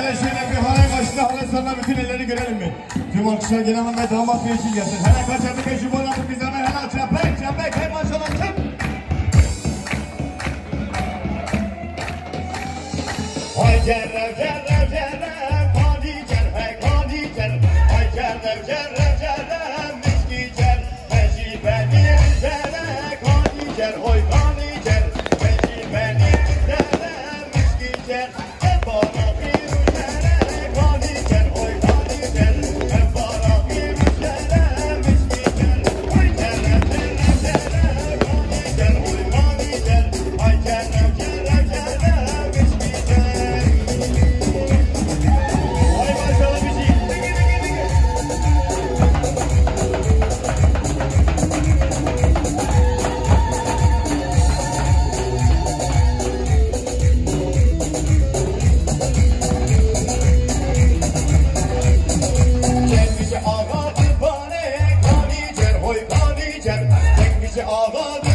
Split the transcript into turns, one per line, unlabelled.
Hele şöyle bir halay başına halay sana bütün elleri görelim mi? Tüm alkışlar gelen ve damat bir için gelsin. Hele kaçardı peşi boyladı biz hemen hele çapek çapek hey maşallah çap. Hay cerrev cerrev cerrev kadi cer hey kadi cer Hay cerrev cerrev cerrev miski cer Meşi benim cerre kadi cer Hoy kadi Aman